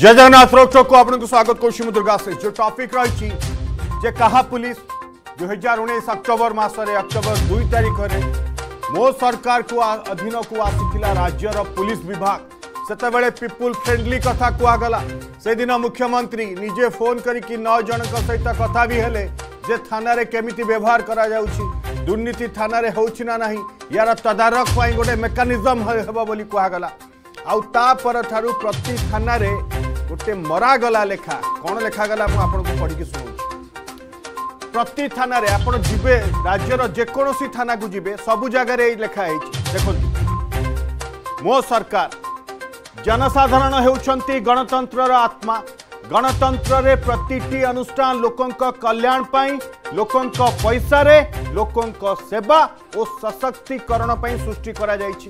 जय Jagannath road show को स्वागत कर मु दुर्गा से जो टपिक रही जे कहा पुलिस दुई हजार उन्नीस अक्टोबर मसने अक्टोबर दुई तारिखर मो सरकार को अधीन को आसी राज्य पुलिस विभाग सेतबे पीपुल फ्रेंडली कथा कहगला से दिन मुख्यमंत्री निजे फोन कर नौ जन सहित कथा भी हेले जे थाना केमी व्यवहार करा दुर्नीति थाना हो ना यार तदारख गोटे मेकानिजम हे कहगला आउ प्रति थाना ଗୋଟେ ମରାଗଲା ଲେଖା କ'ଣ ଲେଖାଗଲା ମୁଁ ଆପଣଙ୍କୁ ପଢ଼ିକି ଶୁଣୁଛି ପ୍ରତି ଥାନାରେ ଆପଣ ଯିବେ ରାଜ୍ୟର ଯେକୌଣସି ଥାନାକୁ ଯିବେ ସବୁ ଜାଗାରେ ଏଇ ଲେଖା ହେଇଛି ଦେଖନ୍ତୁ ମୋ ସରକାର ଜନସାଧାରଣ ହେଉଛନ୍ତି ଗଣତନ୍ତ୍ରର ଆତ୍ମା ଗଣତନ୍ତ୍ରରେ ପ୍ରତିଟି ଅନୁଷ୍ଠାନ ଲୋକଙ୍କ କଲ୍ୟାଣ ପାଇଁ ଲୋକଙ୍କ ପଇସାରେ ଲୋକଙ୍କ ସେବା ଓ ସଶକ୍ତିକରଣ ପାଇଁ ସୃଷ୍ଟି କରାଯାଇଛି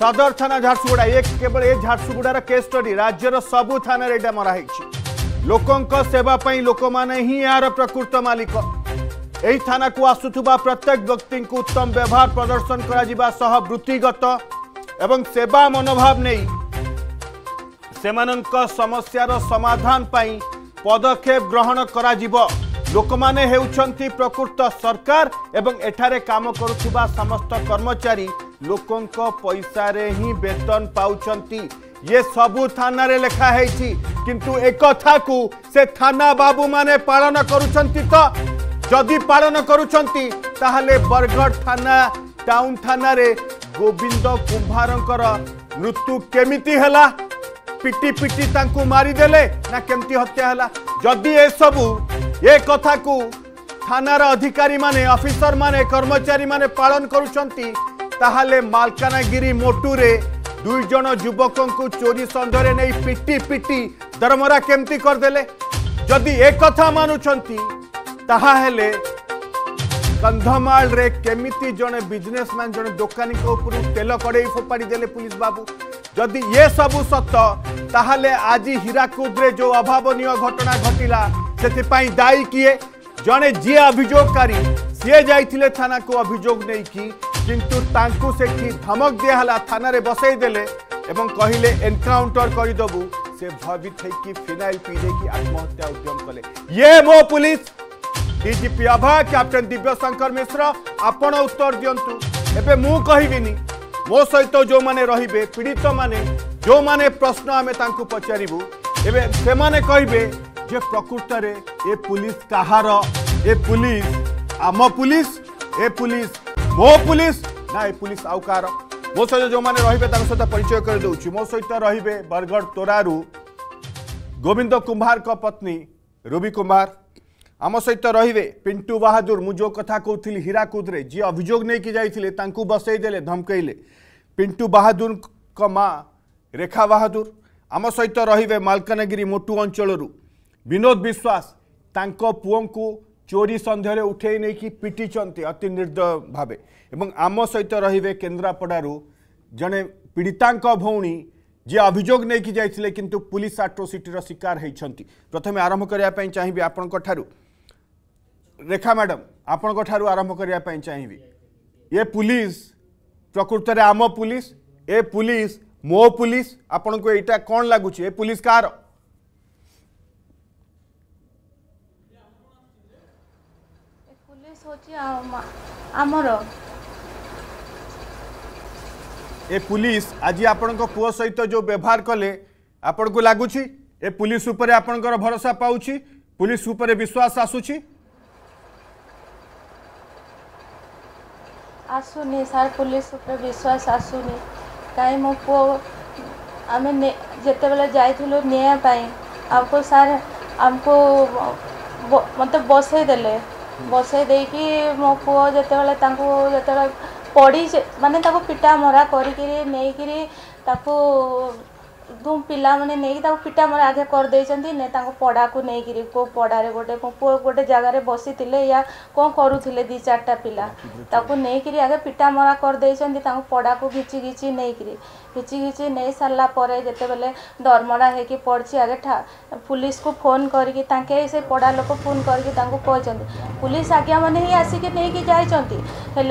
সদর থানা ঝারসুগুড়া এ কেবল এ ঝারসুগুড়ার কেস স্টডি রাজ্যর সবু থানার এটা মরা হয়েছে লোকঙ্ক সেবা পাই লোকমানে হি এর প্রকৃত মালিক এই থানাকু আসুথিবা প্রত্যেক ব্যক্তিঙ্কু উত্তম ব্যবহার প্রদর্শন করা যিবা সহ বৃত্তিগত এবং সেবা মনোভাব নেই সেমানঙ্ক সমস্যার সমাধান পাই পদক্ষেপ গ্রহণ করা যিব ଲୋକମାନେ ହେଉଛନ୍ତି ପ୍ରକୃତ ସରକାର ଏବଂ ଏଠାରେ କାମ କରୁଥିବା ସମସ୍ତ କର୍ମଚାରୀ ଲୋକଙ୍କ ପଇସାରେ ହିଁ ବେତନ ପାଉଛନ୍ତି ଇଏ ସବୁ ଥାନାରେ ଲେଖା ହେଇଛି କିନ୍ତୁ ଏକଥାକୁ ସେ ଥାନା ବାବୁମାନେ ପାଳନ କରୁଛନ୍ତି ତ ଯଦି ପାଳନ କରୁଛନ୍ତି ତାହେଲେ ବରଗଡ଼ ଥାନା ଟାଉନ ଥାନାରେ ଗୋବିନ୍ଦ କୁମ୍ଭାରଙ୍କର ମୃତ୍ୟୁ କେମିତି ହେଲା ପିଟି ପିଟି ତାଙ୍କୁ ମାରିଦେଲେ ନା କେମିତି ହତ୍ୟା ହେଲା ଯଦି ଏସବୁ ଏ କଥାକୁ ଥାନାର ଅଧିକାରୀମାନେ ଅଫିସରମାନେ କର୍ମଚାରୀମାନେ ପାଳନ କରୁଛନ୍ତି ताहले मालकानगिरी मोटुरे दुईज युवक को चोरी सन्धरे नहीं पिटी पिटी दरमरा केमती करदे जदि एक मानुंटे कंधमाल केमी जड़े बिजनेसमैन जड़े दोकानी को तेल कड़े फोपाड़ी दे पुलिस बाबू जदि ये सबू सत आज हीराकुद्रे जो अभावन घटना घटला से दायी किए जड़े जी अभोगी सी जाते थाना को अभोग नहीं कि କିନ୍ତୁ ତାଙ୍କୁ ସେଠି ଧମକ ଦିଆହେଲା ଥାନାରେ ବସେଇଦେଲେ ଏବଂ କହିଲେ ଏନକାଉଣ୍ଟର କରିଦେବୁ ସେ ଭୟଭୀତ ହେଇକି ଫିନାଇଲ ପିଇ ଦେଇକି ଆତ୍ମହତ୍ୟା ଉଦ୍ୟମ କଲେ ଇଏ ମୋ police DGP Abhay captain Dibyashankar Mishra ଆପଣ ଉତ୍ତର ଦିଅନ୍ତୁ ଏବେ ମୁଁ କହିବିନି ମୋ ସହିତ ଯେଉଁମାନେ ରହିବେ ପୀଡ଼ିତମାନେ ଯେଉଁମାନେ ପ୍ରଶ୍ନ ଆମେ ତାଙ୍କୁ ପଚାରିବୁ ଏବେ ସେମାନେ କହିବେ ଯେ ପ୍ରକୃତରେ ଏ ପୁଲିସ କାହାର ଏ ପୁଲିସ ଆମ ପୁଲିସ ଏ ପୁଲିସ ମୋ ପୁଲିସ ନା ଏ ପୁଲିସ ଆଉ କାହାର ମୋ ସହିତ ଯେଉଁମାନେ ରହିବେ ତାଙ୍କ ସହିତ ପରିଚୟ କରିଦେଉଛି ମୋ ସହିତ ରହିବେ ବରଗଡ଼ ତୋରାରୁ ଗୋବିନ୍ଦ କୁମ୍ଭାରଙ୍କ ପତ୍ନୀ ରୁବି କୁମ୍ଭାର ଆମ ସହିତ ରହିବେ ପିଣ୍ଟୁ ବାହାଦୁର ମୁଁ ଯେଉଁ କଥା କହୁଥିଲି ହୀରାକୁଦରେ ଯିଏ ଅଭିଯୋଗ ନେଇକି ଯାଇଥିଲେ ତାଙ୍କୁ ବସେଇ ଦେଲେ ଧମକେଇଲେ ପିଣ୍ଟୁ ବାହାଦୁରଙ୍କ ମା ରେଖା ବାହାଦୁର ଆମ ସହିତ ରହିବେ ମାଲକାନଗିରି ମୋଟୁ ଅଞ୍ଚଳରୁ ବିନୋଦ ବିଶ୍ୱାସ ତାଙ୍କ ପୁଅଙ୍କୁ चोरी सन्देह उठे नहीं पिटीच अति निर्दय भाव आम सहित रे केन्द्रापड़ जड़े पीड़िता भौणी जी अभोग नहीं कि पुलिस आट्रोसीटर शिकार होती प्रथम आरंभ करने चाहिए आपण रेखा मैडम आपण आरंभ करने चाहिए ये पुलिस प्रकृत आम पुलिस ए पुलिस मो पुलिस आपन को यहाँ कौन लगुच ए पुलिस कह रहा ए पुलिस आज आपण पुओ सहित जो व्यवहार कले आपण को लगुच ए पुलिस उपर आप भरोसा पाँच पुलिस उपर विश्वास आसूच आसुनी सार पुलिस उपर विश्वास आसुनी कहीं मो पु आम जिते जाइलु नियापाई आपको सार आमको मत बसईदे ବସେଇ ଦେଇକି ମୋ ପୁଅ ଯେତେବେଳେ ତାଙ୍କୁ ଯେତେବେଳେ ପଡ଼ି ମାନେ ତାକୁ ପିଟାମରା କରିକିରି ନେଇକିରି ତାକୁ ଦୁଇ ପିଲାମାନେ ନେଇକି ତାକୁ ପିଟାମରା ଆଗେ କରିଦେଇଛନ୍ତି ନେ ତାଙ୍କ ପଡ଼ାକୁ ନେଇକିରି କେଉଁ ପଡ଼ାରେ ଗୋଟେ ମୋ ପୁଅ ଗୋଟେ ଜାଗାରେ ବସିଥିଲେ ୟା କ'ଣ କରୁଥିଲେ ଦୁଇ ଚାରିଟା ପିଲା ତାକୁ ନେଇକିରି ଆଗେ ପିଟାମରା କରିଦେଇଛନ୍ତି ତାଙ୍କ ପଡ଼ାକୁ ଘିଚି ଘିଚି ନେଇକିରି हिची हिची नहीं सारापर जिते बेले दरमड़ा होकि पड़ी आगे पुलिस को फोन करके से पड़ा लोक फोन करके पुलिस आज्ञा मैंने ही आसिक नहीं जाती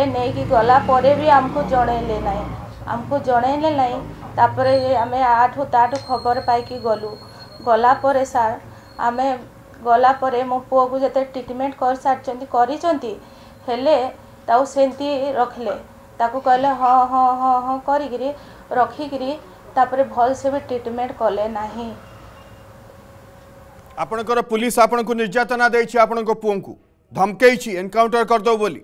नहीं गला भी आमको जनइले ना आमको जनइले ना तापर आम आठ ताठ खबर पाई गलु गलापर सार आम गलापर मो पु को जिते ट्रिटमेंट कर सारी कर रखिले ताकू कहले हाँ हाँ हाँ हाँ करी रखिकी तापर भल से भी ट्रिटमेंट कले ना आपणकर पुलिस आपण को निर्यातना दे आपण पुओं को धमकई एनकाउंटर करदे बोली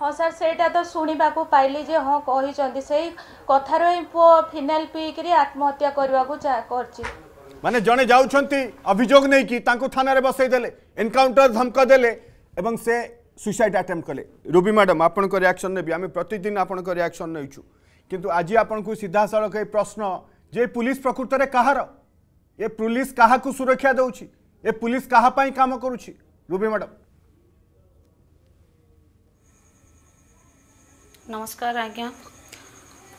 हाँ सर से तो शुणा को पाइली जे हाँ कही से कथार ही पु फिनाइल पीकरी आत्महत्या करने को कर माने जड़े जाऊँ अभोग नहीं कि थाना बसईदे एनकाउंटर धमक दे से सुसाइड आटेम्प्ट कले रुबी मैडम आप रियाक्शन ने आम प्रतिदिन आपण नहींचु किंतु आज आपण सीधा सड़क ये प्रश्न जे पुलिस प्रकृत में कहार ये पुलिस क्या सुरक्षा दौर ये पुलिस काहापाई कम करुच्ची रुबी मैडम नमस्कार आज्ञा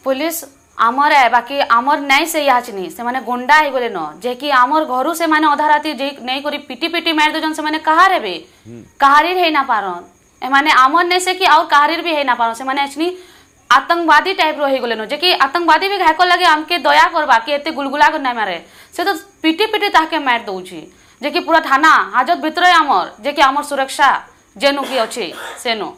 पुलिस आमर है बाकी आमर नहीं से याचनी से माने गुंडा है गले न जे कि आमर घरू से माने अधा राती जे नहीं करी पिटी पिटी मार दोजन से माने कहा रेबे कहारिर है ना पारन ए माने आमर नहीं से कि और कहारिर भी है ना पारन से माने एचनी आतंकवादी टाइप रही गले न जे कि आतंकवादी भी घाको लगे हमके दया करवा कि एते गुलगुला को ना मारे से तो पिटी पिटी ताके मार दउची जे कि पूरा थाना हाजत भितर आमर जे कि आमर सुरक्षा जेनु की अच्छे सेनु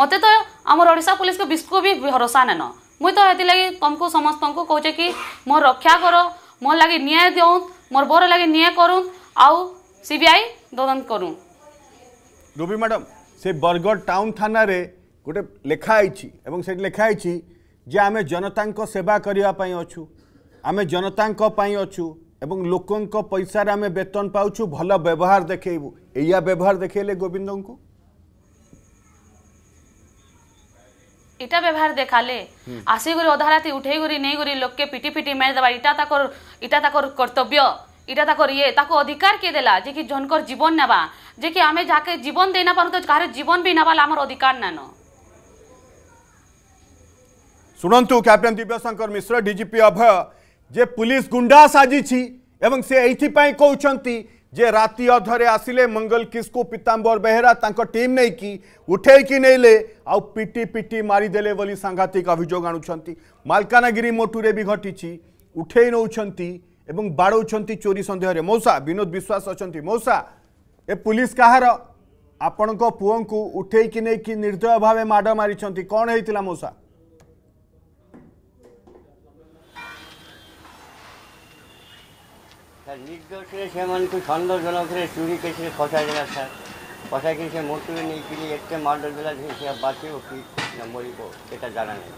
मते तो आमर ओडिशा पुलिस को बिस्को भी भरोसा ना ମୁଇଁ ତ ହେଥିଲାଗି ତମକୁ ସମସ୍ତଙ୍କୁ କହୁଛେ କି ମୋର ରକ୍ଷା କର ମୋର ଲାଗି ନ୍ୟାୟ ଦିଅନ୍ ମୋର ବର ଲାଗି ନ୍ୟାୟ କରୁନ୍ ଆଉ ସି ବି ଆଇ ତଦନ୍ତ କରୁନ୍ ରୁବି ମ୍ୟାଡ଼ାମ୍ ସେ ବରଗଡ଼ ଟାଉନ୍ ଥାନାରେ ଗୋଟେ ଲେଖା ହେଇଛି ଏବଂ ସେଠି ଲେଖା ହେଇଛି ଯେ ଆମେ ଜନତାଙ୍କ ସେବା କରିବା ପାଇଁ ଅଛୁ ଆମେ ଜନତାଙ୍କ ପାଇଁ ଅଛୁ ଏବଂ ଲୋକଙ୍କ ପଇସାରେ ଆମେ ବେତନ ପାଉଛୁ ଭଲ ବ୍ୟବହାର ଦେଖେଇବୁ ଏଇଆ ବ୍ୟବହାର ଦେଖେଇଲେ ଗୋବିନ୍ଦଙ୍କୁ এটা ব্যবহার দেখালে আসি করে আসিগুলি করে নেই করে লোককে পিটি পিটি মেরে দেবা এটা তাকর এটা তাকর কর্তব্য এটা তাকর ইয়ে তাকে অধিকার কে দেলা যে কি জনকর জীবন নেবা যে কি আমি যাকে জীবন দেই না পারু তো কাহার জীবন বি নেবা আমার অধিকার নেন শুণন্তু ক্যাপ্টেন দিব্যশঙ্কর মিশ্র ডিজিপি অভয় যে পুলিশ গুন্ডা সাজিছি এবং সে এইথিপাই কৌছন্তি जे राति अधरे आसिले मंगल किस्को पीतांबर बेहरा टीम नहीं कि उठे कि नहींले आउ पिटी पिटी मारीदे बोली सांघातिक अभोग आलकानगि मोटू भी घटी उठे नौ बाड़ चोरी सन्देह मौसा विनोद विश्वास अच्छा मौसा ए पुलिस कहार आपण पुओं को उठे कि नहीं कि निर्दय भाव माड़ मार कौन होता मौसा ସାର୍ ନିର୍ଦ୍ଦୋଷରେ ସେମାନଙ୍କୁ ସନ୍ଦେହଜନକରେ ଚୋରି କେସରେ ଫସାଇଦେଲା ସାର୍ ଫସାଇକି ସେ ମୃତ୍ୟୁରେ ନେଇକରି ଏତେ ମାଡ଼ ଦେଲା ଯେ ସେ ବାସିବ କି ମରିବ ସେଟା ଜାଣା ନାହିଁ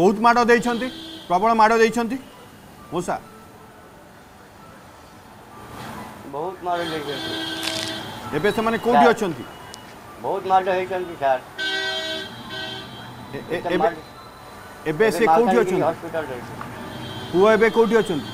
ବହୁତ ମାଡ଼ ଦେଇଛନ୍ତି ପ୍ରବଳ ମାଡ଼ ଦେଇଛନ୍ତି ମୂଷା ବହୁତ ମାଡ଼ ଦେଇଛନ୍ତି ଏବେ ସେମାନେ କୋଉଠି ଅଛନ୍ତି ବହୁତ ମାଡ଼ ହେଇଛନ୍ତି ସାର୍ ଏବେ ସେ କୋଉଠି ଅଛନ୍ତି ପୁଅ ଏବେ କୋଉଠି ଅଛନ୍ତି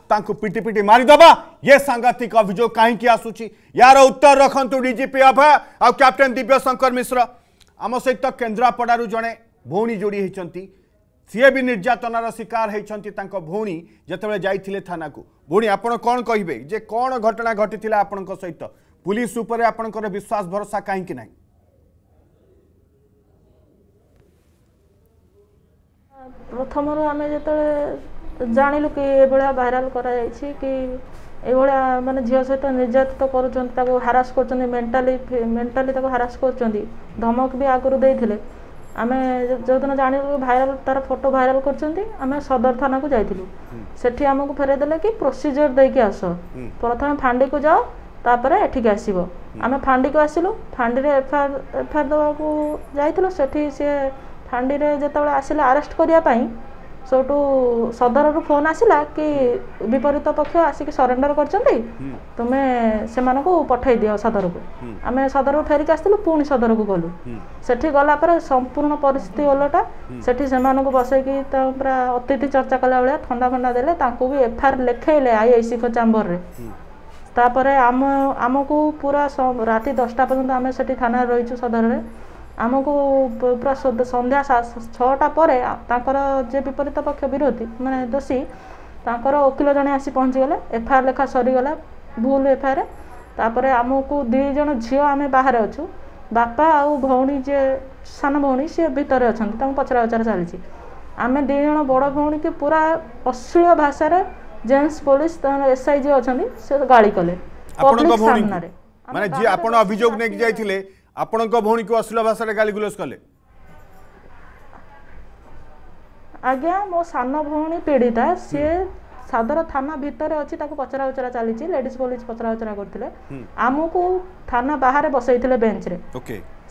तांकु पिटी पिटी मारिदवा ये सांघातिक अभियोग कहीं आसूची यार उत्तर रखु डीजीपी अभय आउ कैप्टेन दिव्यशंकर मिश्र आम सहित केन्द्रापड़ू जड़े भौणी जोड़ी होती सीए भी निर्यातनार शिकार होती भौणी जिते जाते थाना को भौणी आपड़ कौन कहे जे कौन घटना घटी आपण सहित पुलिस उपर आपणकर विश्वास भरोसा कहीं ना प्रथम आम जो ଜାଣିଲୁ କି ଏଇଭଳିଆ ଭାଇରାଲ୍ କରାଯାଇଛି କି ଏଇଭଳିଆ ମାନେ ଝିଅ ସହିତ ନିର୍ଯାତିତ କରୁଛନ୍ତି ତାକୁ ହାରାସ୍ କରୁଛନ୍ତି ମେଣ୍ଟାଲି ମେଣ୍ଟାଲି ତାକୁ ହାରାସ କରୁଛନ୍ତି ଧମକ ବି ଆଗରୁ ଦେଇଥିଲେ ଆମେ ଯେଉଁଦିନ ଜାଣିଲୁ ଭାଇରାଲ୍ ତା'ର ଫଟୋ ଭାଇରାଲ୍ କରୁଛନ୍ତି ଆମେ ସଦର ଥାନାକୁ ଯାଇଥିଲୁ ସେଠି ଆମକୁ ଫେରାଇ ଦେଲେ କି ପ୍ରୋସିଜିଓର ଦେଇକି ଆସ ପ୍ରଥମେ ଫାଣ୍ଡିକୁ ଯାଅ ତାପରେ ଏଠିକି ଆସିବ ଆମେ ଫାଣ୍ଡିକୁ ଆସିଲୁ ଫାଣ୍ଡିରେ ଏଫଆଇଆର୍ ଏଫଆଇଆର୍ ଦେବାକୁ ଯାଇଥିଲୁ ସେଠି ସିଏ ଫାଣ୍ଡିରେ ଯେତେବେଳେ ଆସିଲେ ଆରେଷ୍ଟ କରିବା ପାଇଁ ସେଇଠୁ ସଦରରୁ ଫୋନ୍ ଆସିଲା କି ବିପରୀତ ପକ୍ଷ ଆସିକି ସରେଣ୍ଡର କରିଛନ୍ତି ତୁମେ ସେମାନଙ୍କୁ ପଠାଇ ଦିଅ ସଦରକୁ ଆମେ ସଦରକୁ ଫେରିକି ଆସିଥିଲୁ ପୁଣି ସଦରକୁ ଗଲୁ ସେଠି ଗଲା ପରେ ସମ୍ପୂର୍ଣ୍ଣ ପରିସ୍ଥିତି ଓଲଟା ସେଠି ସେମାନଙ୍କୁ ବସେଇକି ତ ପୁରା ଅତିଥି ଚର୍ଚ୍ଚା କଲା ଭଳିଆ ଥଣ୍ଡା ଫଣ୍ଡା ଦେଲେ ତାଙ୍କୁ ବି ଏଫ୍ଆଇଆର୍ ଲେଖେଇଲେ ଆଇ ଆଇ ସିଙ୍କ ଚାମ୍ବରରେ ତାପରେ ଆମ ଆମକୁ ପୁରା ରାତି ଦଶଟା ପର୍ଯ୍ୟନ୍ତ ଆମେ ସେଠି ଥାନାରେ ରହିଛୁ ସଦରରେ ଆମକୁ ପୁରା ସନ୍ଧ୍ୟା ଛଅଟା ପରେ ତାଙ୍କର ଯେ ବିପରୀତ ପକ୍ଷ ବିରୋଧୀ ମାନେ ଦୋଷୀ ତାଙ୍କର ଓକିଲ ଜଣେ ଆସି ପହଞ୍ଚିଗଲେ ଏଫ୍ ଆଇ ଲେଖା ସରିଗଲା ଭୁଲ ଏଫ୍ ଆଇ ଆର୍ ତାପରେ ଆମକୁ ଦୁଇ ଜଣ ଝିଅ ଆମେ ବାହାରେ ଅଛୁ ବାପା ଆଉ ଭଉଣୀ ଯିଏ ସାନ ଭଉଣୀ ସିଏ ଭିତରେ ଅଛନ୍ତି ତାଙ୍କୁ ପଚରା ଉଚରା ଚାଲିଛି ଆମେ ଦୁଇ ଜଣ ବଡ଼ ଭଉଣୀକି ପୁରା ଅଶ୍ଳୀଳ ଭାଷାରେ ଜେଣ୍ଟସ୍ ପୋଲିସ ତାଙ୍କର ଏସ୍ଆଇ ଯିଏ ଅଛନ୍ତି ସେ ଗାଳି କଲେ ପବ୍ଲିକ ସାମ୍ନାରେ ମାନେ ଯିଏ ଆପଣ ଅଭିଯୋଗ ନେଇକି ଯାଇଥିଲେ ଆପଣଙ୍କ ଭଉଣୀକୁ ଅଶ୍ଳୀଳ ଭାଷାରେ ଗାଳିଗୁଲଜ କଲେ ଆଜ୍ଞା ମୋ ସାନ ଭଉଣୀ ପୀଡ଼ିତା ସିଏ ସାଦର ଥାନା ଭିତରେ ଅଛି ତାକୁ ପଚରା ଉଚରା ଚାଲିଛି ଲେଡିଜ ପୋଲିସ ପଚରା ଉଚରା କରୁଥିଲେ ଆମକୁ ଥାନା ବାହାରେ ବସେଇଥିଲେ ବେଞ୍ଚରେ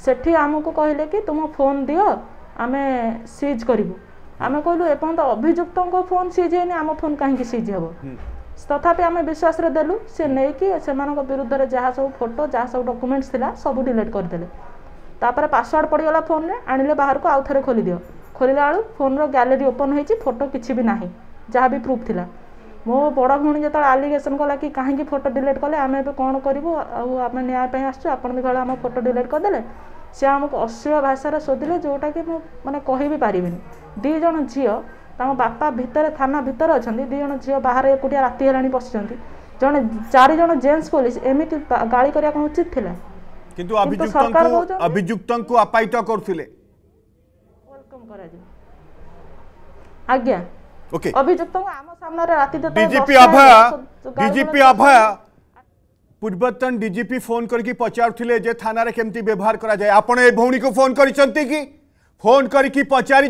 ସେଠି ଆମକୁ କହିଲେ କି ତୁମ ଫୋନ ଦିଅ ଆମେ ସିଜ୍ କରିବୁ ଆମେ କହିଲୁ ଏପର୍ଯ୍ୟନ୍ତ ଅଭିଯୁକ୍ତଙ୍କ ଫୋନ ସିଜ୍ ହେଇନି ଆମ ଫୋନ କାହିଁକି ସିଜ୍ ହେବ ତଥାପି ଆମେ ବିଶ୍ୱାସରେ ଦେଲୁ ସେ ନେଇକି ସେମାନଙ୍କ ବିରୁଦ୍ଧରେ ଯାହା ସବୁ ଫଟୋ ଯାହା ସବୁ ଡକୁମେଣ୍ଟସ୍ ଥିଲା ସବୁ ଡିଲିଟ୍ କରିଦେଲେ ତାପରେ ପାସୱାର୍ଡ଼ ପଡ଼ିଗଲା ଫୋନ୍ରେ ଆଣିଲେ ବାହାରକୁ ଆଉ ଥରେ ଖୋଲିଦିଅ ଖୋଲିଲା ବେଳୁ ଫୋନ୍ର ଗ୍ୟାଲେରୀ ଓପନ୍ ହେଇଛି ଫଟୋ କିଛି ବି ନାହିଁ ଯାହା ବି ପ୍ରୁଫ୍ ଥିଲା ମୋ ବଡ଼ ଭଉଣୀ ଯେତେବେଳେ ଆଲିଗେସନ୍ କଲା କି କାହିଁକି ଫଟୋ ଡିଲିଟ୍ କଲେ ଆମେ ଏବେ କ'ଣ କରିବୁ ଆଉ ଆମେ ନ୍ୟାୟ ପାଇଁ ଆସିଛୁ ଆପଣ ଦେଖିଲା ଆମ ଫଟୋ ଡିଲିଟ୍ କରିଦେଲେ ସେ ଆମକୁ ଅଶ୍ଳୀଳ ଭାଷାରେ ଶୋଧିଲେ ଯେଉଁଟାକି ମୁଁ ମାନେ କହିବି ପାରିବିନି ଦୁଇ ଜଣ ଝିଅ ତାଙ୍କ ବାପା ଭିତରେ ଥାନା ଭିତରେ ଅଛନ୍ତି ଦୁଇ ଜଣ ଝିଅ ବାହାରେ ଏକୁଟିଆ ରାତି ହେଲାଣି ବସିଛନ୍ତି ଜଣେ ଚାରି ଜଣ ଜେଣ୍ଟସ୍ ପୋଲିସ ଏମିତି ଗାଳି କରିବା କ'ଣ ଉଚିତ ଥିଲା କିନ୍ତୁ ଅଭିଯୁକ୍ତଙ୍କୁ ଅଭିଯୁକ୍ତଙ୍କୁ ଆପାୟିତ କରୁଥିଲେ କରାଯିବ ଆଜ୍ଞା ଓକେ ଅଭିଯୁକ୍ତଙ୍କୁ ଆମ ସାମ୍ନାରେ ରାତି ଡିଜିପି ଅଭୟ ଡିଜିପି ଅଭୟ ପୂର୍ବତନ ଡିଜିପି ଫୋନ୍ କରିକି ପଚାରୁଥିଲେ ଯେ ଥାନାରେ କେମିତି ବ୍ୟବହାର କରାଯାଏ ଆପଣ ଏ ଭଉଣୀକୁ ଫୋନ୍ କରିଛନ୍ତି କି फोन करके पचारि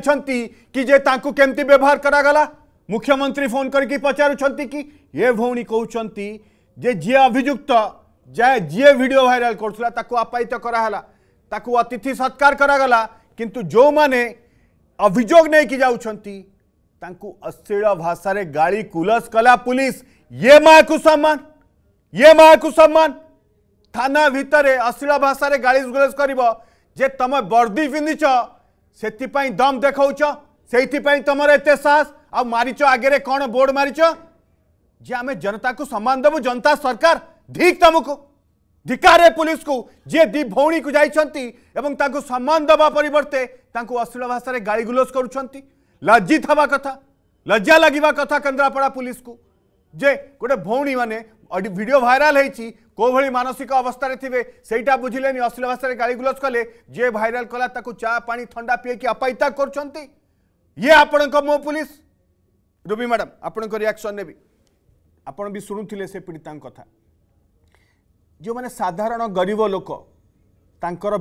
कि जे तांकू केमती व्यवहार करागला मुख्यमंत्री फोन करके पचारुंट कि ये भौणी कहते जे जी अभिजुक्त जाए जी भिड भाइराल करुला आपायित कराला अतिथि सत्कार करागला किंतु जो मैंने अभियोग नहीं कि जाऊँ अश्लील भाषा गाड़ी कुलस कला पुलिस ये माँ को सम्मान ये माँ को सम्मान थाना भितर अश्लील भाषा गाड़ी गुलस कर तुम बर्दी पिंधिच से दम देखा से तुम एत साहस आ मारिच आगे कौन बोर्ड मारिच जी आम जनता को सम्मान देव जनता सरकार धिक तुमको धिकारे पुलिस को जी दी भौणी को जाइंटा सम्मान देवा परे अश्लील भाषा गाड़ी गुलज कर लज्जित हवा कथा लज्जा लगवा कथा केन्द्रापड़ा पुलिस को जे गोटे भौणी मैंने वीडियो भाइराल हो भाई मानसिक अवस्था थे सहीटा बुझे नहीं अश्लील भाषा गाड़ी गुलज कले जे भाइराल कला चा पा था पिए कि अपायता करे आपण मो पुलिस रुबी मैडम आप रिएक्शन ने आपण भी शुणुते से पीड़िता कथा जो मैंने साधारण गरीब लोक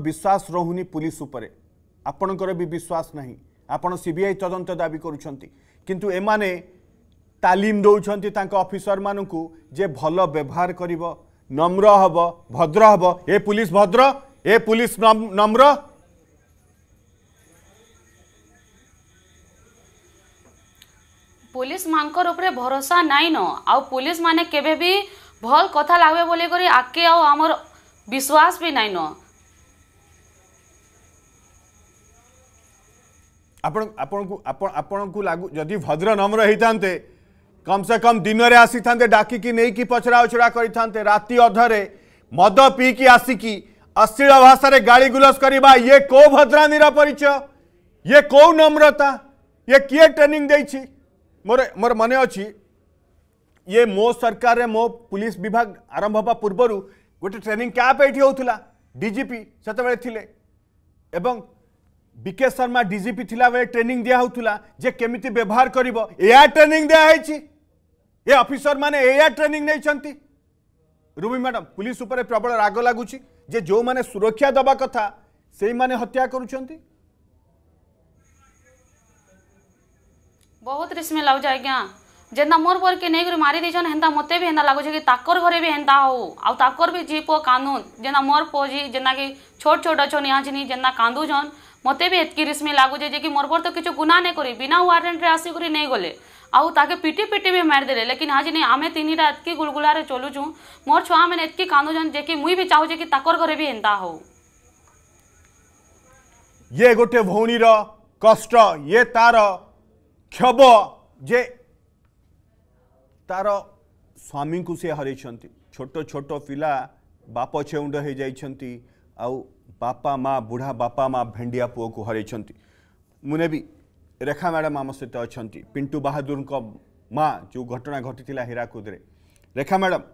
विश्वास रोनी पुलिस आपणकर भी विश्वास ना आप सीबीआई तदंत दाबी करुंतु एमने ତାଲିମ ଦେଉଛନ୍ତି ତାଙ୍କ ଅଫିସରମାନଙ୍କୁ ଯେ ଭଲ ବ୍ୟବହାର କରିବ ନମ୍ର ହେବ ଭଦ୍ର ହେବ ଏ ପୁଲିସ ଭଦ୍ର ଏ ପୁଲିସ ନମ୍ର পুলিশ মানকর উপরে ভরসা নাই ন আউ পুলিশ মানে কেবে বি ভাল কথা লাগবে বলে করে আগে আউ আমার বিশ্বাস বি নাই ন আপন আপন আপন লাগু যদি ভদ্র নম্র হইতান্তে कम से कम दिन में आसी था डाकिकी नहीं पचरा उछरा करते राति अधरे मद पीकि आसिकी अश्लील भाषा गाड़ी गुलस करवा ये कौ भद्रानी परिचय ये कौ नम्रता ये किए ट्रेनिंग दे मोर मोर मन अच्छी ये मो सरकार रे मो पुलिस विभाग आरंभ हाँ पूर्व गोटे ट्रेनिंग क्या ये होता डीजीपी से थिले एवं डीजीपी थिला ଡିଜିପି ट्रेनिंग दिया दिहला जे केमी व्यवहार कर ट्रेनिंग दिया ଦିଆହେଇଛି ये अफिसर मैंने एया ट्रेनिंग नहीं रुबी मैडम पुलिस उपर प्रबल राग लगुच जे जो मैंने सुरक्षा दवा कथा से मैंने हत्या कर बहुत रिस्मे लगुच आज्ञा जेन्ता मोर बोर के नहीं मारी देछन हेन्ता मत भी हेन्ता लगुच कि ताकर घरे भी हेन्ता हो आकर भी जी पुओ कानून जेना मोर पुओ जी जेना कि छोट छोट अछन निहाँ छिनी जेना कांदुछन मत भी एतकी रिस्मे लगुच जे कि मोर बोर तो किसी गुना नहीं करी बिना वारंट आसिक नहीं गले ଆଉ ତାକେ ପିଟି ପିଟି ବି ମାରିଦେଲେ ଲେକିନ୍ ଆଜି ନାଇଁ ଆମେ ତିନିଟା ଏତ୍କି ଗୁଲଗୁଲାରେ ଚଲୁଛୁଁ ମୋର ଛୁଆମାନେ ଏତ୍କି କାନ୍ଦୁଛନ୍ ଯେ କି ମୁଇଁ ବି ଚାହୁଁଛେ କି ତାକର ଘରେ ବି ଏନ୍ତା ହଉ ଇଏ ଗୋଟେ ଭଉଣୀର କଷ୍ଟ ଇଏ ତାର କ୍ଷୋଭ ଯେ ତାର ସ୍ୱାମୀଙ୍କୁ ସେ ହରେଇଛନ୍ତି ଛୋଟ ଛୋଟ ପିଲା ବାପ ଛେଉଣ୍ଡ ହେଇଯାଇଛନ୍ତି ଆଉ ବାପା ମା ବୁଢ଼ା ବାପା ମା ଭେଣ୍ଡିଆ ପୁଅକୁ ହରେଇଛନ୍ତି ମୁଁ ନେବି ରେଖା ମ୍ୟାଡ଼ାମ୍ ଆମ ସହିତ ଅଛନ୍ତି ପିଣ୍ଟୁ ବାହାଦୁରଙ୍କ ମା ଯେଉଁ ଘଟଣା ଘଟିଥିଲା ହୀରାକୁଦରେ ରେଖା ମ୍ୟାଡ଼ାମ୍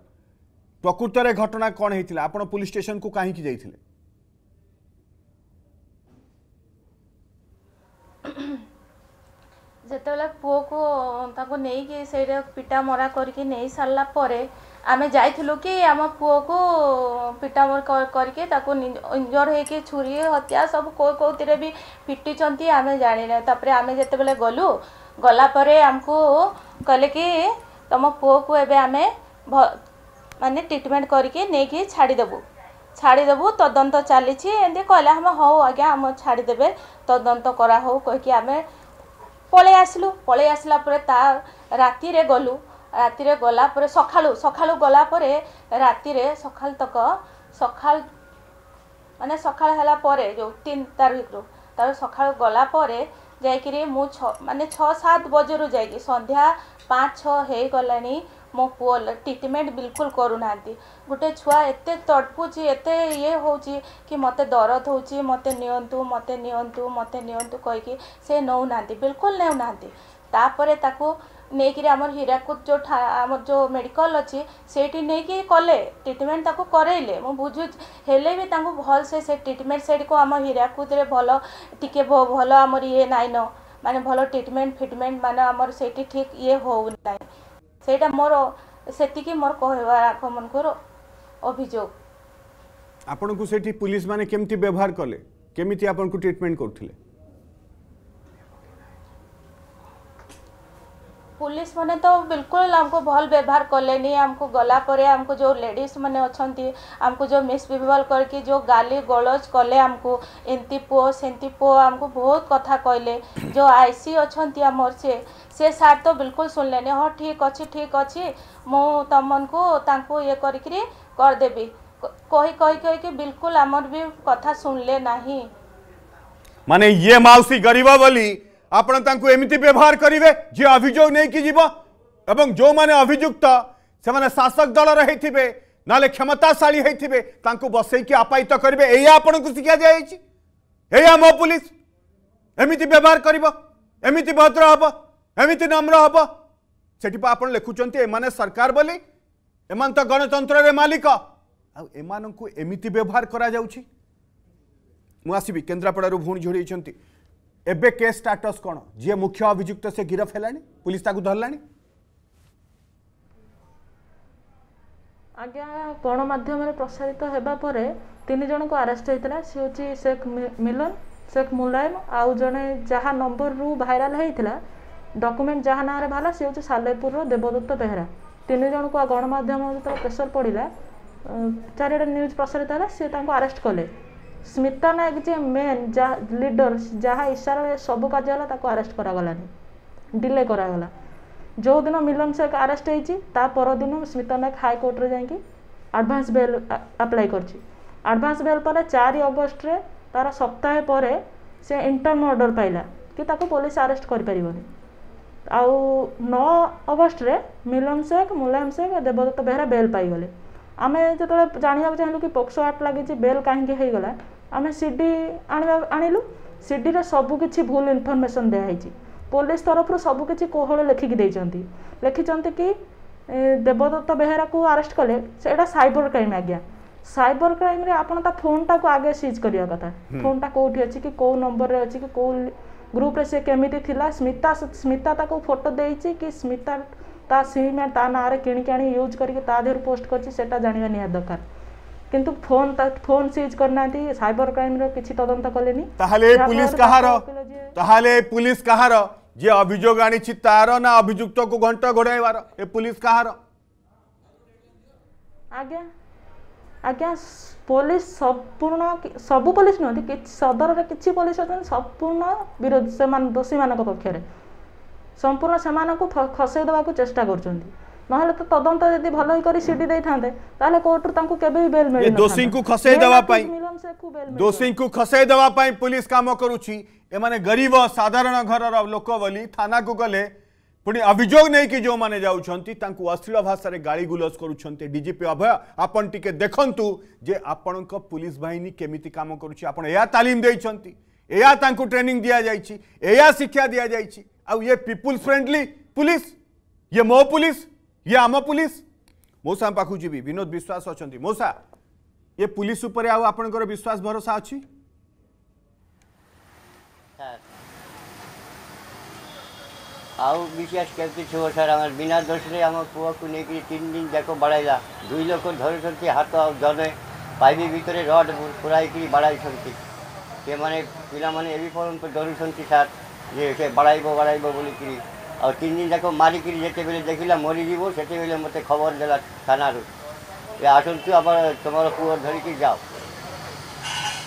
ପ୍ରକୃତରେ ଘଟଣା କ'ଣ ହେଇଥିଲା ଆପଣ ପୋଲିସ ଷ୍ଟେସନକୁ କାହିଁକି ଯାଇଥିଲେ ଯେତେବେଳେ ପୁଅକୁ ତାଙ୍କୁ ନେଇକି ସେଇଟା ପିଟା ମରା କରିକି ନେଇ ସାରିଲା ପରେ ଆମେ ଯାଇଥିଲୁ କି ଆମ ପୁଅକୁ ପିଟାମର କରିକି ତାକୁ ଇଞ୍ଜୋର ହେଇକି ଛୁରୀ ହତ୍ୟା ସବୁ କେଉଁ କେଉଁଥିରେ ବି ପିଟିଛନ୍ତି ଆମେ ଜାଣିନୁ ତାପରେ ଆମେ ଯେତେବେଳେ ଗଲୁ ଗଲା ପରେ ଆମକୁ କହିଲେ କି ତମ ପୁଅକୁ ଏବେ ଆମେ ମାନେ ଟ୍ରିଟମେଣ୍ଟ କରିକି ନେଇକି ଛାଡ଼ିଦେବୁ ଛାଡ଼ିଦେବୁ ତଦନ୍ତ ଚାଲିଛି ଏମିତି କହିଲେ ଆମେ ହଉ ଆଜ୍ଞା ଆମ ଛାଡ଼ିଦେବେ ତଦନ୍ତ କରା ହଉ କହିକି ଆମେ ପଳେଇ ଆସିଲୁ ପଳେଇ ଆସିଲା ପରେ ତା ରାତିରେ ଗଲୁ ରାତିରେ ଗଲା ପରେ ସକାଳୁ ସକାଳୁ ଗଲା ପରେ ରାତିରେ ସକାଳୁ ତକ ସକାଳ ମାନେ ସକାଳ ହେଲା ପରେ ଯେଉଁ ତିନି ତାରିଖରୁ ତା'ପରେ ସକାଳୁ ଗଲା ପରେ ଯାଇକିରି ମୁଁ ଛଅ ମାନେ ଛଅ ସାତ ବଜେରୁ ଯାଇକି ସନ୍ଧ୍ୟା ପାଞ୍ଚ ଛଅ ହେଇଗଲାଣି ମୋ ପୁଅ ଟ୍ରିଟମେଣ୍ଟ ବିଲକୁଲ କରୁନାହାନ୍ତି ଗୋଟେ ଛୁଆ ଏତେ ତଡ଼ପୁଛି ଏତେ ଇଏ ହେଉଛି କି ମୋତେ ଦରଦ ହେଉଛି ମୋତେ ନିଅନ୍ତୁ ମୋତେ ନିଅନ୍ତୁ ମୋତେ ନିଅନ୍ତୁ କହିକି ସେ ନେଉନାହାନ୍ତି ବିଲକୁଲ ନେଉନାହାନ୍ତି ତାପରେ ତାକୁ ନେଇକିରି ଆମର ହୀରାକୁଦ ଯେଉଁ ଆମର ଯେଉଁ ମେଡ଼ିକାଲ ଅଛି ସେଇଠି ନେଇକି କଲେ ଟ୍ରିଟମେଣ୍ଟ ତାକୁ କରେଇଲେ ମୁଁ ବୁଝୁଛି ହେଲେ ବି ତାଙ୍କୁ ଭଲସେ ସେ ଟ୍ରିଟମେଣ୍ଟ ସେଇଠିକୁ ଆମ ହୀରାକୁଦରେ ଭଲ ଟିକେ ଭଲ ଆମର ଇଏ ନାଇଁନ ମାନେ ଭଲ ଟ୍ରିଟମେଣ୍ଟ ଫିଟମେଣ୍ଟ ମାନେ ଆମର ସେଇଠି ଠିକ୍ ଇଏ ହେଉନାହିଁ ସେଇଟା ମୋର ସେତିକି ମୋର କହିବା ଆପଣଙ୍କର ଅଭିଯୋଗ ଆପଣଙ୍କୁ ସେଠି ପୁଲିସ ମାନେ କେମିତି ବ୍ୟବହାର କଲେ କେମିତି ଆପଣଙ୍କୁ ଟ୍ରିଟମେଣ୍ଟ କରୁଥିଲେ पुलिस मैंने तो बिल्कुल आमको भल व्यवहार कले आमको गलापर आमको जो लेडीज मैंने आमको जो मिसबिहेवर करके जो गाली गोलज कले आमको एमती पु से पुओ आमको बहुत कथा कहले जो आईसी अच्छा आमर से से सार तो बिल्कुल सुनले हाँ ठीक अच्छे ठीक अच्छे मुझे ये करदेवी कही कही कह कि बिल्कुल आमर भी कथा सुनले ना माने ये मौसी गरीब बोली आपति व्यवहार करेंगे जी अभोग नहीं जो मैंने अभिजुक्त से मैंने शासक दल रही ना क्षमताशाड़ी होते हैं बसईक आपायित तो करेंगे यही आपण को शिक्षा दी जा मो पुलिस एमती व्यवहार करमती भद्र हम एमती नम्र हम से आप लिखुंटे सरकार एम तो गणतंत्र मालिक आम को एमती व्यवहार करा कर मुसबी भूणी झोड़ी ଏବେ କେସ୍ ଷ୍ଟାଟସ୍ କ'ଣ ଯିଏ ମୁଖ୍ୟ ଅଭିଯୁକ୍ତ ସେ ଗିରଫ ହେଲାଣି ପୁଲିସ ତାକୁ ଧରିଲାଣି ଆଜ୍ଞା ଗଣମାଧ୍ୟମରେ ପ୍ରସାରିତ ହେବା ପରେ ତିନି ଜଣଙ୍କୁ ଆରେଷ୍ଟ ହେଇଥିଲା ସେ ହେଉଛି ଶେଖ ମିଲନ ଶେଖ ମୁଲାୟମ ଆଉ ଜଣେ ଯାହା ନମ୍ବରରୁ ଭାଇରାଲ ହେଇଥିଲା ଡକୁମେଣ୍ଟ ଯାହା ନାଁରେ ବାହାରିଲା ସେ ହେଉଛି ସାଲେପୁରର ଦେବଦତ୍ତ ବେହେରା ତିନି ଜଣଙ୍କୁ ଗଣମାଧ୍ୟମ ଯେତେବେଳେ ପ୍ରେସର ପଡ଼ିଲା ଚାରିଆଡ଼େ ନ୍ୟୁଜ୍ ପ୍ରସାରିତ ହେଲା ସେ ତାଙ୍କୁ ଆରେଷ୍ଟ କଲେ ସ୍ମିତା ନାୟକ ଯିଏ ମେନ୍ ଯାହା ଲିଡ଼ର ଯାହା ଇଶାରାରେ ସବୁ କାର୍ଯ୍ୟ ହେଲା ତାକୁ ଆରେଷ୍ଟ କରାଗଲାନି ଡିଲେ କରାଗଲା ଯେଉଁଦିନ ମିଲନ ଶେଖ ଆରେଷ୍ଟ ହେଇଛି ତା ପରଦିନ ସ୍ମିତା ନାୟକ ହାଇକୋର୍ଟରେ ଯାଇକି ଆଡ଼ଭାନ୍ସ ବେଲ୍ ଆପ୍ଲାଏ କରିଛି ଆଡ଼ଭାନ୍ସ ବେଲ୍ ପରେ ଚାରି ଅଗଷ୍ଟରେ ତା'ର ସପ୍ତାହେ ପରେ ସେ ଇଣ୍ଟର୍ମ ଅର୍ଡ଼ର ପାଇଲା କି ତାକୁ ପୋଲିସ ଆରେଷ୍ଟ କରିପାରିବନି ଆଉ ନଅ ଅଗଷ୍ଟରେ ମିଲନ ଶେଖ ମୁଲାୟମ ଶେଖ ଦେବଦତ୍ତ ବେହେରା ବେଲ୍ ପାଇଗଲେ ଆମେ ଯେତେବେଳେ ଜାଣିବାକୁ ଚାହିଁଲୁ କି ପୋକ୍ସୋ ଆକ୍ଟ ଲାଗିଛି ବେଲ୍ କାହିଁକି ହେଇଗଲା ଆମେ ସି ଡ଼ି ଆଣିବା ଆଣିଲୁ ସିଡ଼ିରେ ସବୁକିଛି ଭୁଲ ଇନଫର୍ମେସନ୍ ଦିଆହେଇଛି ପୋଲିସ ତରଫରୁ ସବୁକିଛି କୋହଳ ଲେଖିକି ଦେଇଛନ୍ତି ଲେଖିଛନ୍ତି କି ଦେବଦତ୍ତ ବେହେରାକୁ ଆରେଷ୍ଟ କଲେ ସେଇଟା ସାଇବର କ୍ରାଇମ୍ ଆଜ୍ଞା ସାଇବର କ୍ରାଇମ୍ରେ ଆପଣ ତା ଫୋନ୍ଟାକୁ ଆଗେ ସିଜ୍ କରିବା କଥା ଫୋନ୍ଟା କେଉଁଠି ଅଛି କି କେଉଁ ନମ୍ବରରେ ଅଛି କି କେଉଁ ଗ୍ରୁପ୍ରେ ସେ କେମିତି ଥିଲା ସ୍ମିତା ସ୍ମିତା ତାକୁ ଫଟୋ ଦେଇଛି କି ସ୍ମିତା ତା ସିମ୍ ତା ନାଁରେ କିଣିକି ଆଣି ୟୁଜ୍ କରିକି ତା ଦେହରୁ ପୋଷ୍ଟ କରିଛି ସେଇଟା ଜାଣିବା ନିହାତି ଦରକାର କିନ୍ତୁ ଫୋନ୍ ଫୋନ୍ ସୁଇଚ୍ କରିନାହାନ୍ତି ସାଇବର କ୍ରାଇମ୍ର କିଛି ତଦନ୍ତ କଲେନି ତାହେଲେ ପୁଲିସ କାହାର ତାହେଲେ ପୁଲିସ କାହାର ଯିଏ ଅଭିଯୋଗ ଆଣିଛି ତାର ନା ଅଭିଯୁକ୍ତକୁ ଘଣ୍ଟ ଘୋଡ଼ାଇବାର ଏ ପୁଲିସ କାହାର ଆଜ୍ଞା ଆଜ୍ଞା ପୋଲିସ ସମ୍ପୂର୍ଣ୍ଣ ସବୁ ପୋଲିସ ନୁହନ୍ତି କିଛି ସଦରରେ କିଛି ପୋଲିସ ଅଛନ୍ତି ସମ୍ପୂର୍ଣ୍ଣ ବିରୋଧୀ ସେମାନେ ଦୋଷୀମାନଙ୍କ ପକ୍ଷରେ ସମ୍ପୂର୍ଣ୍ଣ ସେମାନଙ୍କୁ ଖସାଇ ଦେବାକୁ ଚେଷ୍ଟା କରୁଛନ୍ତି ନହେଲେ ତ ତଦନ୍ତ ଯଦି ଭଲ କରି ସିଡି ଦେଇଥାନ୍ତେ ତାହେଲେ କୋର୍ଟରୁ ତାଙ୍କୁ କେବେ ବି ବେଲ୍ ମିଳିବ ଦୋଷୀଙ୍କୁ ଖସେଇ ଦେବା ପାଇଁ ଦୋଷୀଙ୍କୁ ଖସେଇ ଦେବା ପାଇଁ ପୁଲିସ କାମ କରୁଛି ଏମାନେ ଗରିବ ସାଧାରଣ ଘରର ଲୋକ ବୋଲି ଥାନାକୁ ଗଲେ ପୁଣି ଅଭିଯୋଗ ନେଇକି ଯେଉଁମାନେ ଯାଉଛନ୍ତି ତାଙ୍କୁ ଅଶ୍ଳୀଳ ଭାଷାରେ ଗାଳିଗୁଲଜ କରୁଛନ୍ତି ଡିଜିପି ଅଭୟ ଆପଣ ଟିକେ ଦେଖନ୍ତୁ ଯେ ଆପଣଙ୍କ ପୁଲିସ ବାହିନୀ କେମିତି କାମ କରୁଛି ଆପଣ ଏହା ତାଲିମ ଦେଇଛନ୍ତି ଏହା ତାଙ୍କୁ ଟ୍ରେନିଂ ଦିଆଯାଇଛି ଏହା ଶିକ୍ଷା ଦିଆଯାଇଛି ଆଉ ଇଏ ପିପୁଲ୍ସ ଫ୍ରେଣ୍ଡଲି ପୁଲିସ ଇଏ ମୋ ପୁଲିସ ये आम पुलिस मोसा पाख जी विनोद विश्वास अच्छा मोसा ये पुलिस उपर आपर विश्वास भरोसा अच्छी आश कमी थो बिना दोष पुह को लेकिन तीन दिन जाक बाड़ा दुई लोक धरूँ हाथ आ पाइप भितर रड पुराई बाड़ाई से मैंने पी मैंने डरुंच सर ये बाड़ब बाड़ब बोलिकी ଆଉ ତିନି ଦିନ ଯାକ ମାରିକିରି ଯେତେବେଳେ ଦେଖିଲା ମରିଯିବ ସେତେବେଳେ ମୋତେ ଖବର ଦେଲା ଥାନାରୁ ଯେ ଆସନ୍ତୁ ଆପଣ ତୁମର ପୁଅ ଧରିକି ଯାଅ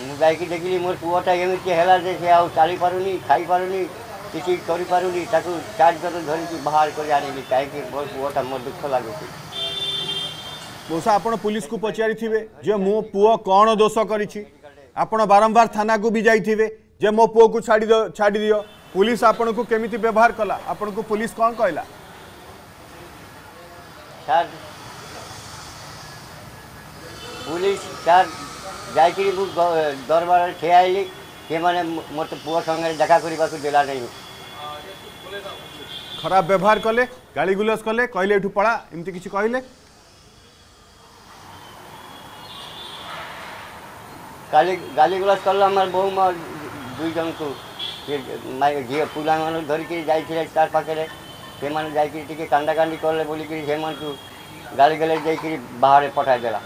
ମୁଁ ଯାଇକି ଦେଖିଲି ମୋର ପୁଅଟା ଏମିତି ହେଲା ଯେ ସେ ଆଉ ଚାଲିପାରୁନି ଖାଇପାରୁନି କିଛି କରିପାରୁନି ତାକୁ ଚାର୍ଜର ଧରିକି ବାହାର କରି ଆଣିଲି କାହିଁକି ମୋ ପୁଅଟା ମୋର ଦୁଃଖ ଲାଗୁଛି ମୂଷା ଆପଣ ପୁଲିସକୁ ପଚାରିଥିବେ ଯେ ମୋ ପୁଅ କ'ଣ ଦୋଷ କରିଛି ଆପଣ ବାରମ୍ବାର ଥାନାକୁ ବି ଯାଇଥିବେ ଯେ ମୋ ପୁଅକୁ ଛାଡ଼ି ଛାଡ଼ିଦିଅ पुलिस आपण को केमी व्यवहार कला आपण को पुलिस कौन कहला सर पुलिस सर जाकि दरबार ठिया से मैंने मत पुओ संगे देखा करने को देला नहीं खराब व्यवहार कले गाली गुलज कले कहले एठू पड़ा एमती किसी कहले गाली गाली गुलज कल हमारे बो दुई जन को ଝିଅ ପିଲାମାନଙ୍କୁ ଧରିକିରି ଯାଇଥିଲେ ତାର ପାଖରେ ସେମାନେ ଯାଇକିରି ଟିକେ କାଣ୍ଡାକାଣ୍ଡି କଲେ ବୋଲିକିରି ସେମାନଙ୍କୁ ଗାଳି ଗଲେଜ ଯାଇକିରି ବାହାରେ ପଠାଇଦେଲା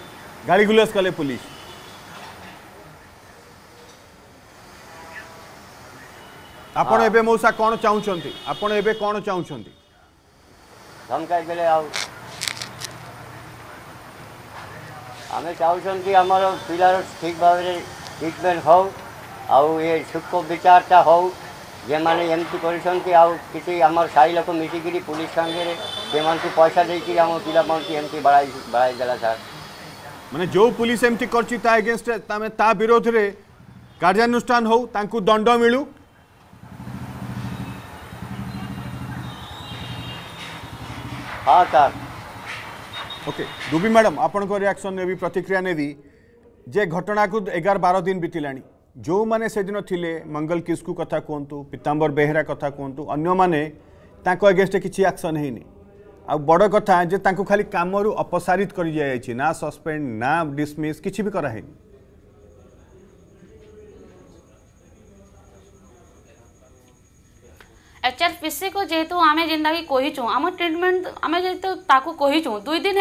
ଗାଳି ଗୁଲଜ କଲେ ପୋଲିସ ଆପଣ ଏବେ ମଉସା କ'ଣ ଚାହୁଁଛନ୍ତି ଆପଣ ଏବେ କ'ଣ ଚାହୁଁଛନ୍ତି ଧମକାଇ ଦେଲେ ଆଉ ଆମେ ଚାହୁଁଛନ୍ତି ଆମର ପିଲାର ଠିକ୍ ଭାବରେ ଟ୍ରିଟମେଣ୍ଟ ହେଉ ଆଉ ଏ ସୂକ୍ଷ୍ମ ବିଚାରଟା ହେଉ ଯେଉଁମାନେ ଏମିତି କରିଛନ୍ତି ଆଉ କିଛି ଆମର ସାହି ଲୋକ ମିଶିକିରି ପୁଲିସ ସାଙ୍ଗରେ ସେମାନଙ୍କୁ ପଇସା ଦେଇକି ଆମ ପିଲାମାନଙ୍କୁ ଏମିତି ବଢ଼ାଇ ବଢ଼ାଇ ଦେଲା ସାର୍ ମାନେ ଯେଉଁ ପୁଲିସ ଏମିତି କରିଛି ତା ଏଗେନଷ୍ଟ ଆମେ ତା ବିରୋଧରେ କାର୍ଯ୍ୟାନୁଷ୍ଠାନ ହେଉ ତାଙ୍କୁ ଦଣ୍ଡ ମିଳୁ ହଁ ସାର୍ ଓକେ ଦୁବି ମ୍ୟାଡ଼ାମ୍ ଆପଣଙ୍କ ରିଆକ୍ସନ୍ ନେବି ପ୍ରତିକ୍ରିୟା ନେବି ଯେ ଘଟଣାକୁ ଏଗାର ବାର ଦିନ ବିତିଲାଣି जो मैंने से दिन थे मंगल किस्कु कथ कहतु पीताम्बर बेहरा कथ कहतु अगर अगेन्स्ट कि एक्शन है आ बड़ कथा जे खाली रु अपसारित कर ना सस्पेंड ना डिसमिस् कि भी करा है एचआरपीसी को जेहेतु आम जिंदा कही ट्रीटमेंट आम जेहतु कही दुई दिन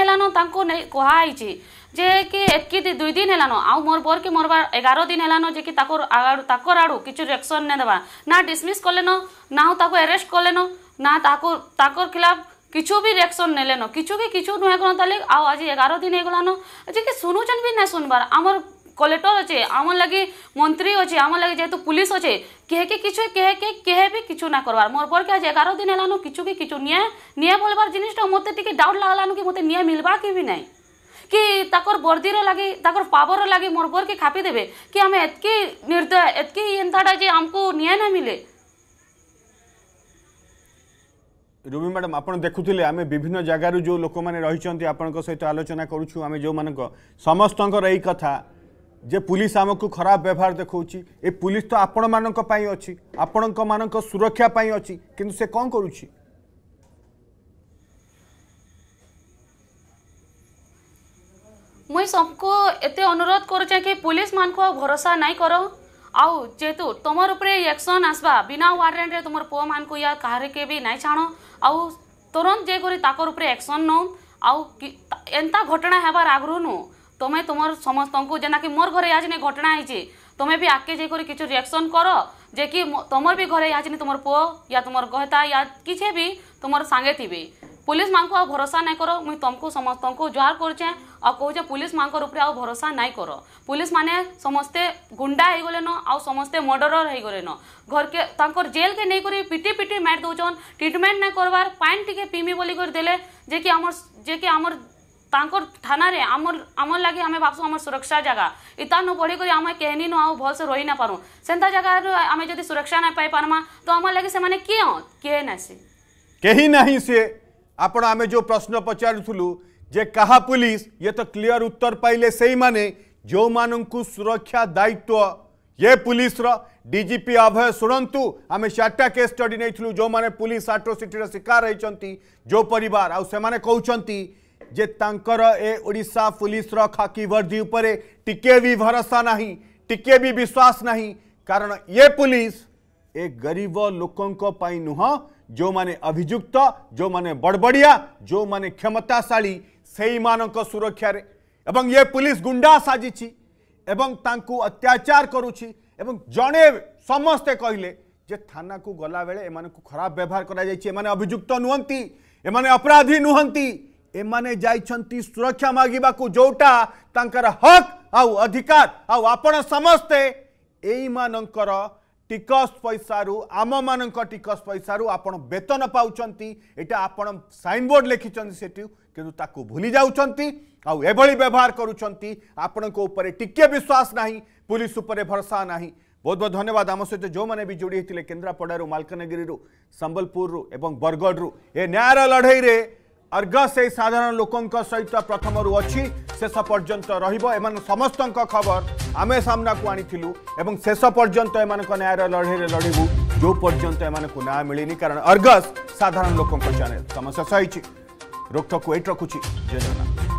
है कहा है যে কি ଯେ କି ଏତ୍କି ଦୁଇ ଦିନ ହେଲାନ ଆଉ ମୋର ବରକେ ମରବା ଏଗାର ଦିନ ହେଲାନ ଯେ କି ତାକର ଆଡ଼ୁ ତାକର ଆଡ଼ୁ କିଛି ରିଆକ୍ସନ୍ ନାଇଁ ଦେବା ନା ଡିସମିସ୍ କଲେନ ନା ତାକୁ অ্যারেস্ট করলেন না ତାକୁ তাকর ଖିଲାଫ কিছু বি রিয়াকশন নেলেন কিছু কি কিছু নুহে কোন তাহলে আউ আজি এগারো দিন হয়ে যে কি শুনুছেন বি না শুনবার আমার কলেক্টর আছে আমার লাগি মন্ত্রী আছে আমার লাগি যেহেতু পুলিশ আছে কেহে কে কিছু কেহে কে কেহে বি কিছু না করবার মোর পরকে আজ এগারো দিন হেলানো কিছু কি কিছু নিয়ে নিয়ে বলবার জিনিসটা মতে টিকে ডাউট লাগলানো কি মতে নিয়ে মিলবা কি বি নাই কি କି ତାଙ୍କର ବର୍ଦ୍ଧିର ଲାଗି ତାଙ୍କର ପାବର ଲାଗି ମୋର খাপি দেবে কি আমি এতকি নির্দয় এতকি ଏନ୍ତାଟା যে আমকু নিয়ে না মিলে রুমি ম্যাডাম আপনার দেখুলে আমি বিভিন্ন জায়গার যে লোক মানে রয়েছেন আপনার সহ আলোচনা করছু আমি যে সমস্ত এই কথা যে পুলিশ আমি খারাপ ব্যবহার দেখছি এ পুলিশ তো আপন মানুষ অপন মান সুরক্ষা পাই অ কিন্তু সে কম করুছি ମୁଇଁ ସବକୁ ଏତେ ଅନୁରୋଧ କରୁଛେଁ କି ପୁଲିସ୍ ମାନଙ୍କୁ ଆଉ ଭରସା ନାଇଁ କର ଆଉ ଯେହେତୁ ତମର ଉପରେ ଏକ୍ସନ୍ ଆସବା ବିନା ୱାରେଣ୍ଟରେ ତମର ପୁଅମାନଙ୍କୁ ୟା କାହାରିକେ ବି ନାଇଁ ଛାଣ ଆଉ ତୁରନ୍ତ ଯାଇକରି ତାଙ୍କର ଉପରେ ଏକ୍ସନ୍ ନଉନ୍ ଆଉ ଏନ୍ତା ଘଟଣା ହେବାର ଆଗରୁ ନୁ ତମେ ତମର ସମସ୍ତଙ୍କୁ ଯେନ୍ତାକି ମୋର ଘରେ ଆଜି ଘଟଣା ହେଇଛି ତମେ ବି ଆଗକେ ଯାଇକରି କିଛି ରିଆକ୍ସନ୍ କର ଯେ କି ତମର ବି ଘରେ ଆଜି ତୁମର ପୁଅ ୟା ତୁମର ଗହତା ୟା କିଛି ବି ତୁମର ସାଙ୍ଗେ ଥିବେ পুলিশ মানুষ আউ ভরসা নাই করো মুই তোমাকে সমস্ত জোহার করছে আউ কৌছে পুলিশ মানুষ উপরে আউ ভরসা নাই করো পুলিশ মানে সমস্তে গুন্ডা হয়ে গলেন আউ সমস্তে মর্ডরর হয়ে গলেন ঘরকে তাঁকর জেলকে নেই করে পিটি পিটি মার দৌছন ট্রিটমেন্ট না করবার পাইন টিকি পিমি বলি করে দেলে যে কি আমার যে কি আমার তাঁকর থানার আমার আমার লাগে আমি ভাবছ আমার সুরক্ষা জায়গা ইতার ন পড়ি করে আমি কেহনি ন আউ ভালসে রই না পারু সেন্তা জায়গার আমি যদি সুরক্ষা না পাই পারমা তো আমার লাগে সে কে কে নাসি কেহি না সে आपण आम्ही जो प्रश्न पचारू जे कहा पुलिस ये तो क्लियर उत्तर पाइले से माने जो मानू सुरक्षा दायित्व ये पुलिस डीजीपी अभय शुणु आम चार्टा केस स्टडी नहीं जो मैंने पुलिस आट्रोसीटर शिकार होती जो परिवार आने कहते जे तांकर ए ओडा पुलिस खाकी वर्दी उपर टिके भी भरोसा ना टिके भी विश्वास ना कारण ये पुलिस ए गरीब लोकों नुह जो माने अभिजुक्त जो माने बड़बड़िया जो माने क्षमताशा से मानक सुरक्षार एवं ये पुलिस गुंडा साजिछि एवं अत्याचार करुछि एवं समस्ते कहले जे थाना को गला बेले खराब व्यवहार करा जाइछि एमाने अभियुक्त नुहंती अपराधी नुहंती एमाने जाइछंती सुरक्षा मागीबा को जोटा तांकर हक आउ अधिकार आउ आपण समस्ते एई मानकर ଟିକସ ପଇସାରୁ ଆମମାନଙ୍କ ଟିକସ ପଇସାରୁ ଆପଣ ବେତନ ପାଉଛନ୍ତି ଏଇଟା ଆପଣ ସାଇନବୋର୍ଡ଼ ଲେଖିଛନ୍ତି ସେଠି କିନ୍ତୁ ତାକୁ ଭୁଲି ଯାଉଛନ୍ତି ଆଉ ଏଭଳି ବ୍ୟବହାର କରୁଛନ୍ତି ଆପଣଙ୍କ ଉପରେ ଟିକିଏ ବିଶ୍ୱାସ ନାହିଁ ପୁଲିସ ଉପରେ ଭରସା ନାହିଁ ବହୁତ ବହୁତ ଧନ୍ୟବାଦ ଆମ ସହିତ ଯେଉଁମାନେ ବି ଯୋଡ଼ି ହେଇଥିଲେ କେନ୍ଦ୍ରାପଡ଼ାରୁ ମାଲକାନଗିରିରୁ ସମ୍ବଲପୁରରୁ ଏବଂ ବରଗଡ଼ରୁ ଏ ନ୍ୟାୟର ଲଢ଼େଇରେ अर्ग से साधारण लोकों सहित प्रथम रु अच्छी शेष पर्यंत रम समस्त खबर आम सामना को आणीलु शेष पर्यंत एम न्यायर लड़े लड़ू जो पर्यंत एम को न्याय मिलनी कारण अर्गस साधारण लोकों चैनल तम शेष हो रोकटोक वेट रखुची जय जगन्नाथ